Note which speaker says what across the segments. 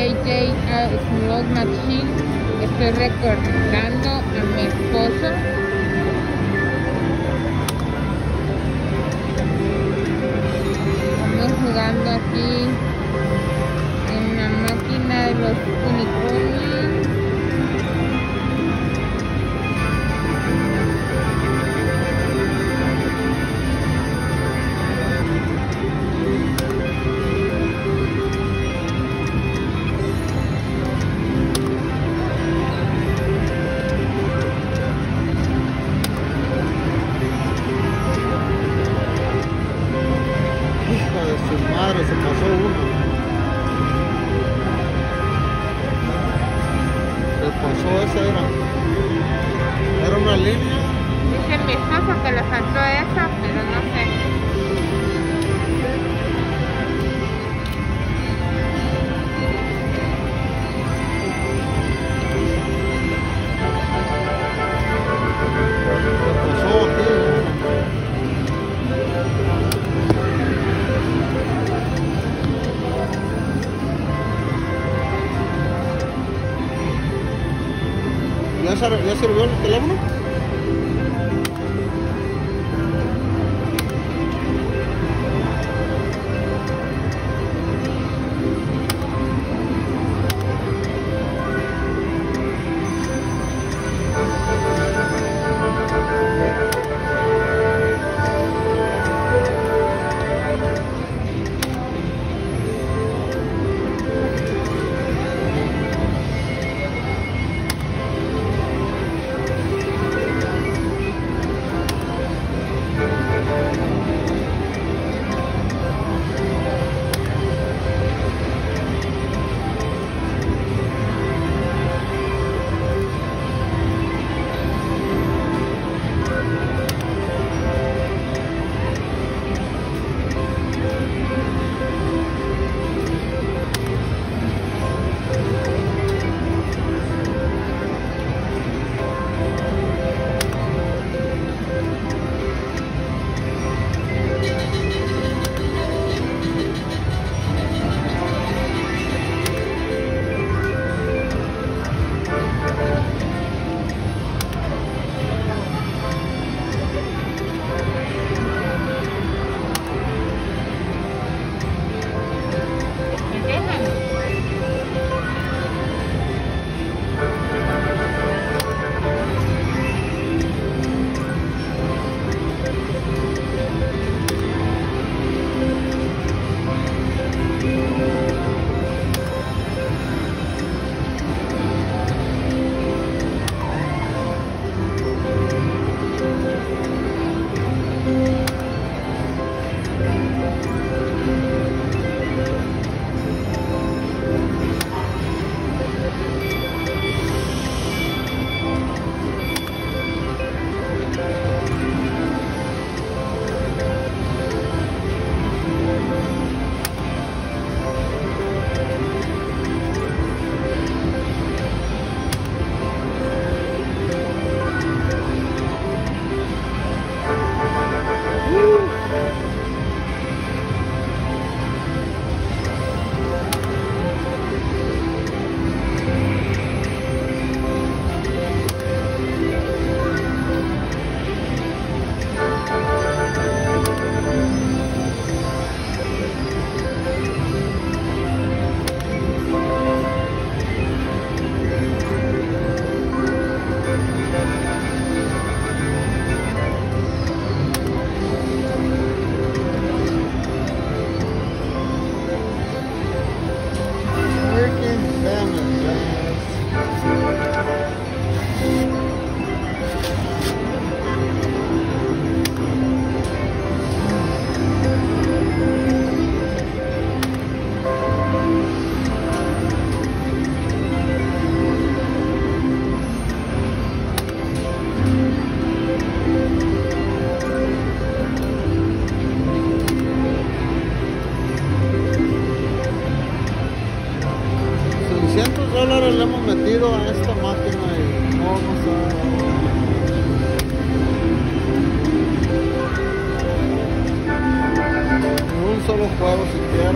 Speaker 1: JJ Smooth Machine. Estoy recordando a mi esposo. Estamos jugando aquí en la máquina de los unicornios.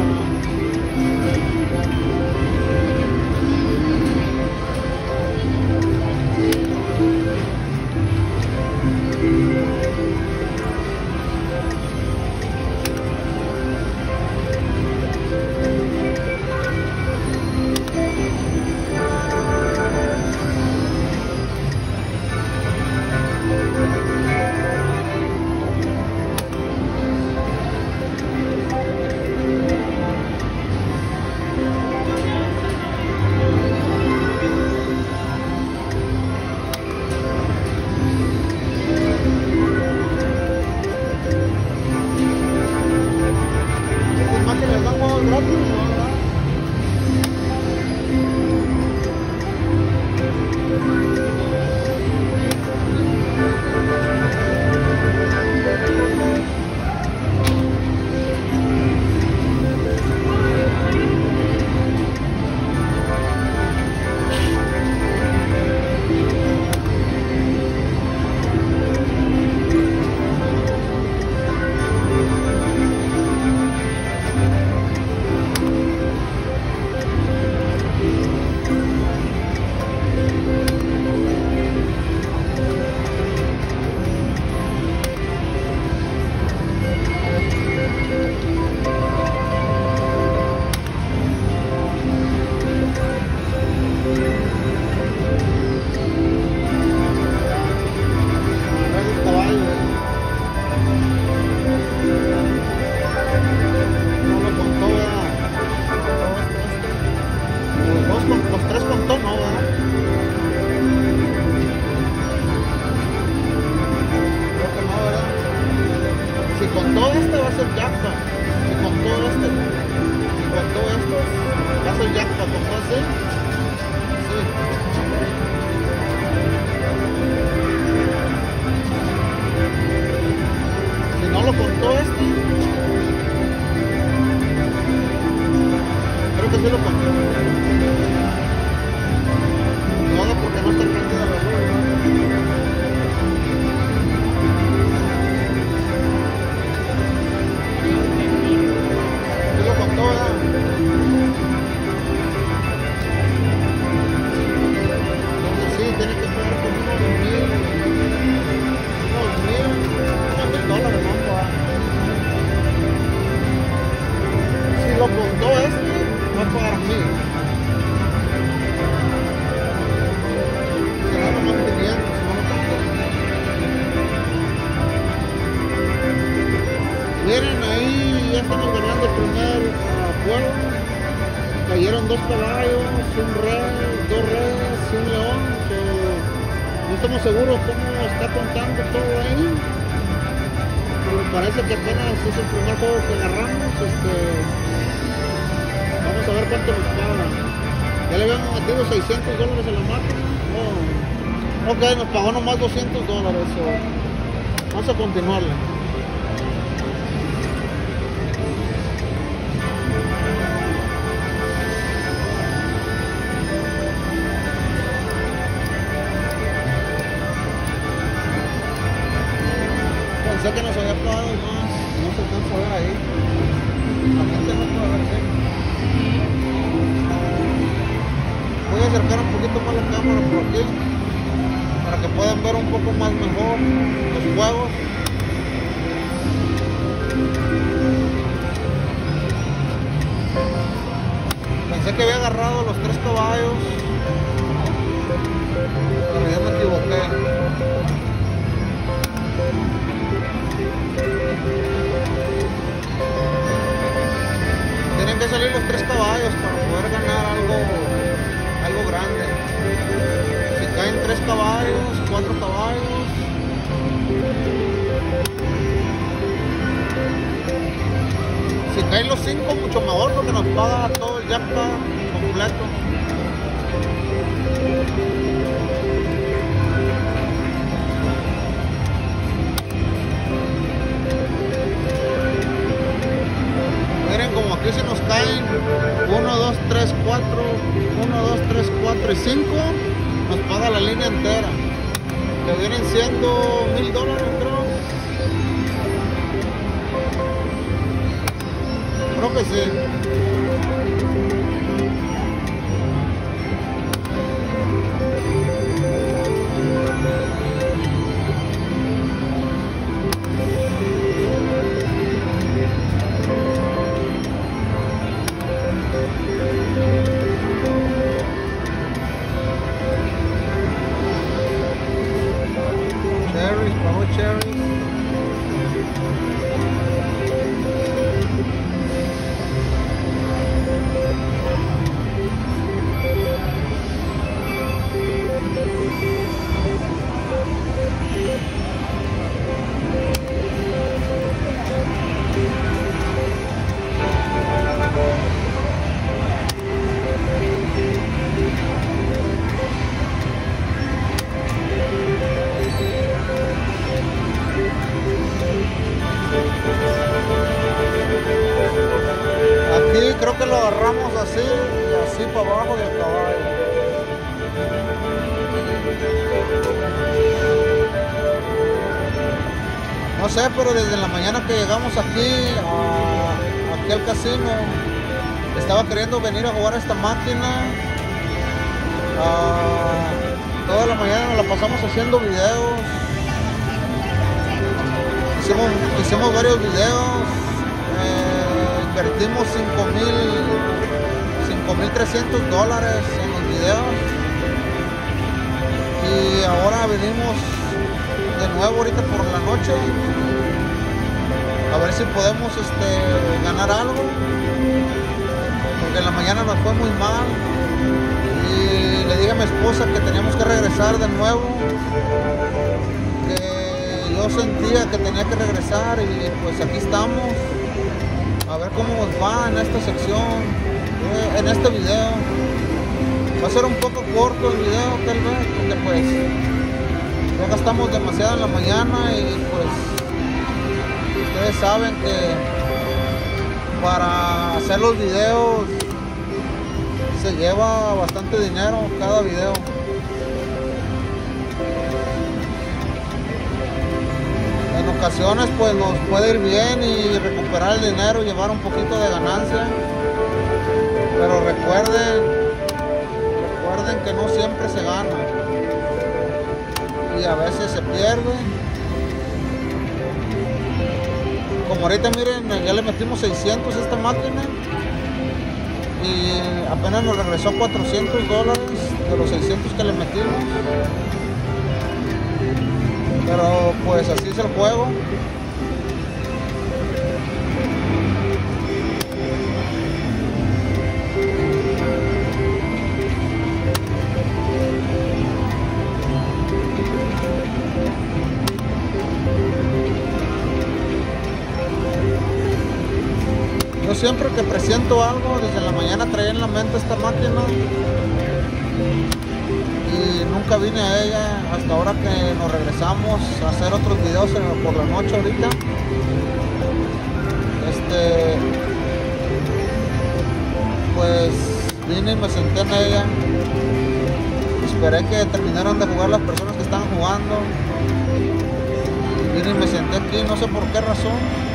Speaker 1: Thank you. Sí lo. Estamos seguros cómo está contando todo ahí. Pero parece que apenas es el primer juego que agarramos. Este, vamos a ver cuánto nos pagan. Ya le habíamos metido 600 dólares a la máquina. Oh, ok, nos pagó nomás 200 dólares. vamos a continuarle. Pensé que nos había pagado más, no se alcanza a ver ahí. No. Voy a acercar un poquito más la cámara por aquí, para que puedan ver un poco más mejor los juegos. Pensé que había agarrado los tres caballos, salir los tres caballos para poder ganar algo, algo grande. Si caen tres caballos, cuatro caballos. Si caen los cinco, mucho mejor porque nos paga todo el jackpot completo. Aquí se nos caen 1, 2, 3, 4, 1, 2, 3, 4 y 5, nos paga la línea entera. Que vienen siendo mil dólares creo. Creo que sí. Llegamos aquí, a, aquí al casino, estaba queriendo venir a jugar esta máquina. Ah, toda la mañana nos la pasamos haciendo videos. Hicimos, hicimos varios videos. eh, invertimos 5 mil 5.300 dólares en los videos. Y ahora venimos de nuevo ahorita por la noche. A ver si podemos este, ganar algo. Porque en la mañana nos fue muy mal. Y le dije a mi esposa que teníamos que regresar de nuevo. Que yo sentía que tenía que regresar y pues aquí estamos. A ver cómo nos va en esta sección, eh, en este video. Va a ser un poco corto el video tal vez, porque pues ya gastamos demasiado en la mañana y pues ustedes saben que para hacer los videos se lleva bastante dinero cada video. En ocasiones pues nos puede ir bien y recuperar el dinero, llevar un poquito de ganancia. Pero recuerden, recuerden que no siempre se gana. Y a veces se pierde. Como ahorita miren, ya le metimos 600 a esta máquina y apenas nos regresó 400 dólares de los 600 que le metimos. Pero pues así es el juego. Siempre que presiento algo, desde la mañana traía en la mente esta máquina y nunca vine a ella hasta ahora que nos regresamos a hacer otros videos por la noche ahorita. Este, pues vine y me senté en ella. Esperé que terminaran de jugar las personas que estaban jugando. Vine y me senté aquí, no sé por qué razón.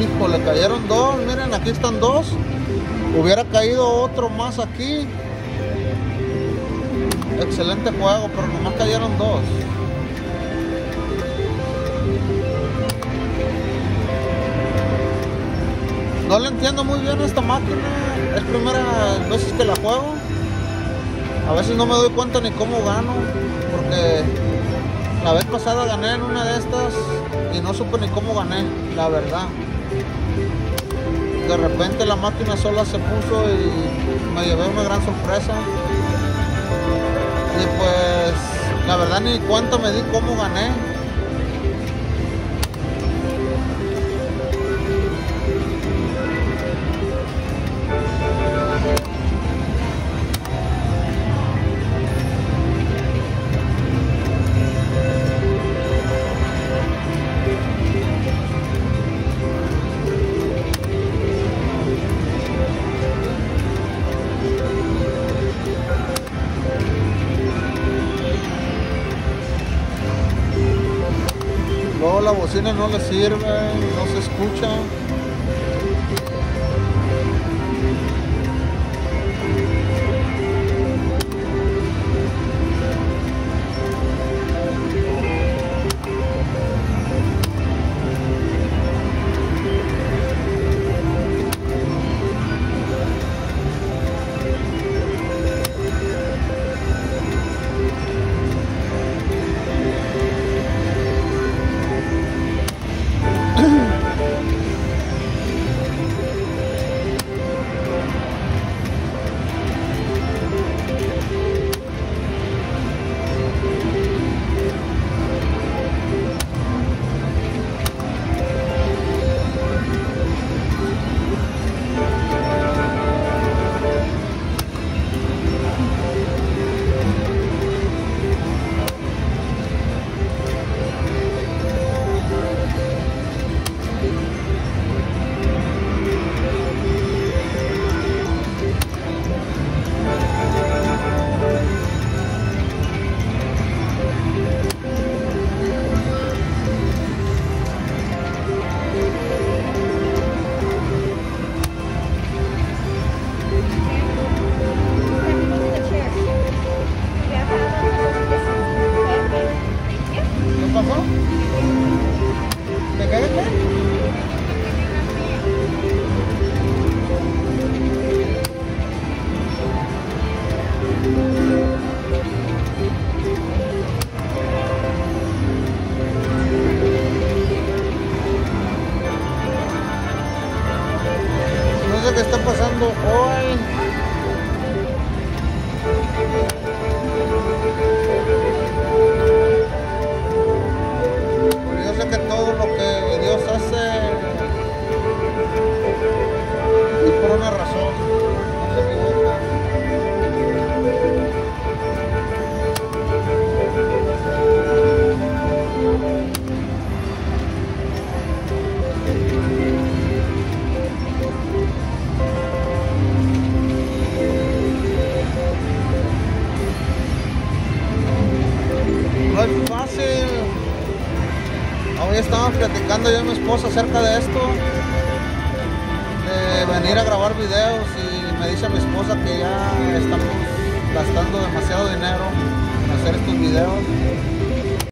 Speaker 1: Híjole, cayeron dos, miren, aquí están dos. Hubiera caído otro más aquí. Excelente juego, pero nomás cayeron dos. No le entiendo muy bien esta máquina. Es primera vez que la juego. A veces no me doy cuenta ni cómo gano. Porque la vez pasada gané en una de estas y no supe ni cómo gané, la verdad. De repente la máquina sola se puso y me llevé una gran sorpresa. Y pues la verdad ni cuenta me di cómo gané. La bocina no le sirve, no se escucha. Acerca de esto. De venir a grabar videos y me dice mi esposa que ya estamos gastando demasiado dinero en hacer estos videos.